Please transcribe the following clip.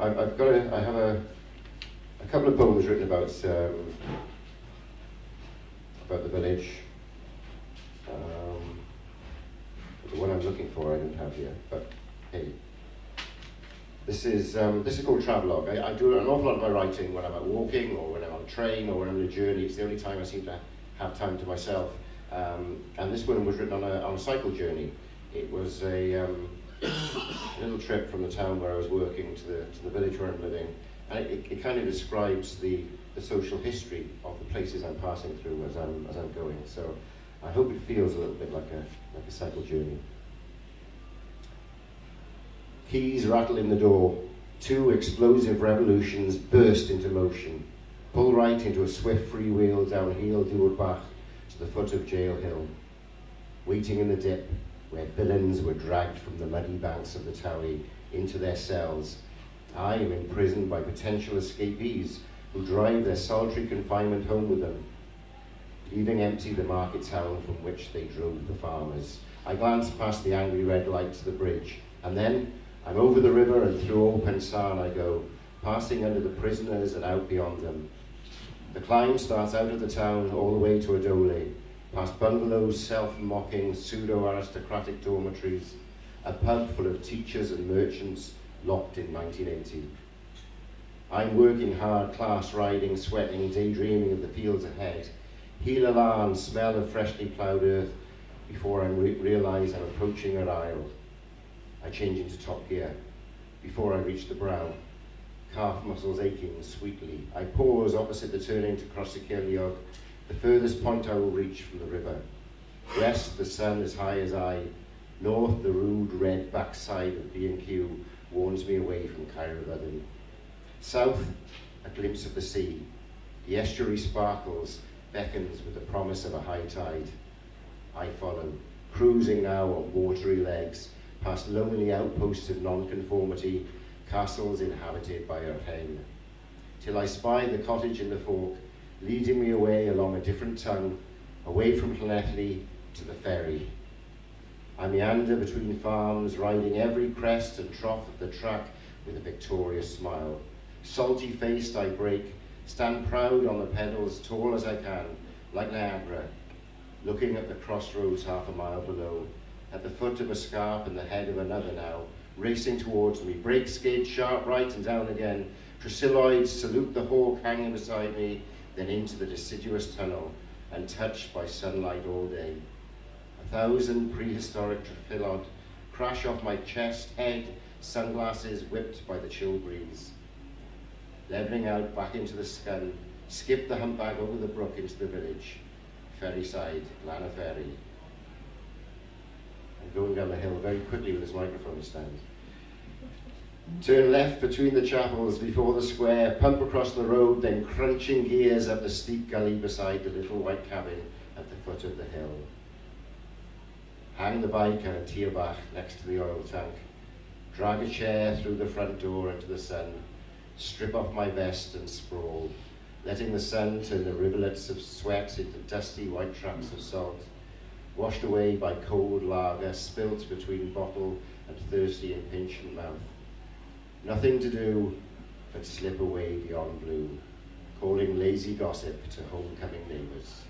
Um, I've, got a, I have a, a couple of poems written about um, about the village. Um, the one I'm looking for I don't have here, but hey. This is, um, this is called travelogue. I, I do an awful lot of my writing when I'm out walking or when I'm on a train or when I'm on a journey. It's the only time I seem to have time to myself. Um, and this one was written on a, on a cycle journey. It was a, um, little trip from the town where I was working to the, to the village where I'm living. And it, it kind of describes the, the social history of the places I'm passing through as I'm, as I'm going. So I hope it feels a little bit like a, like a cycle journey. Keys rattle in the door. Two explosive revolutions burst into motion. Pull right into a swift freewheel down Heel Dúrbach to the foot of Jail Hill. Waiting in the dip, where villains were dragged from the muddy banks of the Towy into their cells, I am imprisoned by potential escapees who drive their solitary confinement home with them, leaving empty the market town from which they drove the farmers. I glance past the angry red light to the bridge, and then I'm over the river and through old Pensarn I go, passing under the prisoners and out beyond them. The climb starts out of the town all the way to Adole, past bungalows, self-mocking, pseudo-aristocratic dormitories, a pub full of teachers and merchants locked in 1980. I'm working hard, class riding, sweating, daydreaming of the fields ahead. Heel alarm, smell of freshly ploughed earth before I re realise I'm approaching a aisle. I change into top gear. Before I reach the brow, calf muscles aching sweetly, I pause opposite the turning to Croesyceiliog, the furthest point I will reach from the river. West, the sun as high as I. North, the rude red backside of B&Q warns me away from Caerphilly. South, a glimpse of the sea. The estuary sparkles, beckons with the promise of a high tide. I follow, cruising now on watery legs, past lonely outposts of nonconformity, castles inhabited by our hen, till I spy the cottage in the fork, leading me away along a different tongue, away from Llanelli to the ferry. I meander between farms, riding every crest and trough of the track with a victorious smile. Salty faced I break, stand proud on the pedals, tall as I can, like Niagara, looking at the crossroads half a mile below, at the foot of a scarp and the head of another now, racing towards me. Brake skid, sharp right and down again. Tresilloids salute the hawk hanging beside me, then into the deciduous tunnel, and touched by sunlight all day. A thousand prehistoric trephillod crash off my chest, head, sunglasses whipped by the chill breeze. Leveling out back into the scun, skip the humpback over the brook into the village. Ferryside, Lana Ferry, and going down the hill very quickly with his microphone stand. Turn left between the chapels before the square, pump across the road, then crunching gears up the steep gully beside the little white cabin at the foot of the hill. Hang the bike on a tierbach next to the oil tank. Drag a chair through the front door into the sun. Strip off my vest and sprawl, letting the sun turn the rivulets of sweat into dusty white tracks of salt washed away by cold lager spilt between bottle and thirsty impatient mouth. Nothing to do but slip away beyond blue, calling lazy gossip to homecoming you.